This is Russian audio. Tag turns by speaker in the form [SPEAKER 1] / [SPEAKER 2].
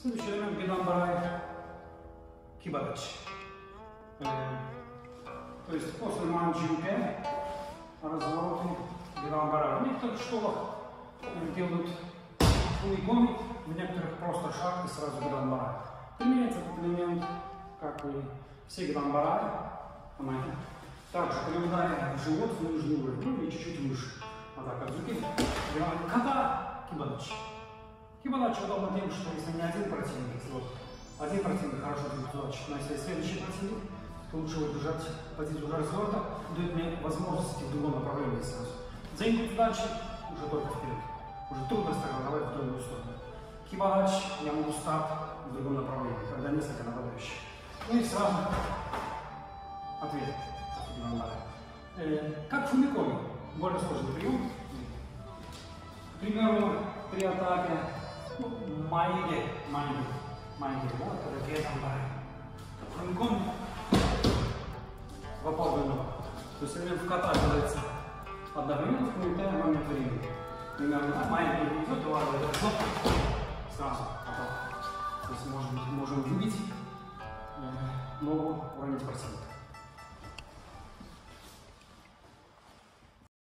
[SPEAKER 1] Следующий элемент Гидамбарай Кибадач. То есть после манджинка развороты Гидамбарай. В некоторых школах делают фуникоми, в некоторых просто шаг и сразу Гидамбарай. Применяется этот элемент, как и все понимаете? Также наблюдая живот в нижний уровень, ну или чуть-чуть выше. Вот так, как зуки. Ката кибадач. Кибадач удобно тем, что если не один противник, вот один противник хорошо двигает удачи, но если следующий противник, то лучше его держать позицию уже разворота, дает мне возможность идти в другом направлении сразу. Заинпут удачи уже только вперед. Уже трудно стартовать в другую сторону. Кибадач я могу старт в другом направлении, когда несколько нападающих. Ну и сразу ответ. Э, как фумикоми, более сложный прием. К примеру, при атаке майге, майге, майге, да, когда гетам Фумикоми в опорную. То есть элемент кота делается одновременно в комментарии момент времени. Примерно, майге идет, вылазит этот сразу потом. То есть можем, можем выбить э, ногу, уронить противника.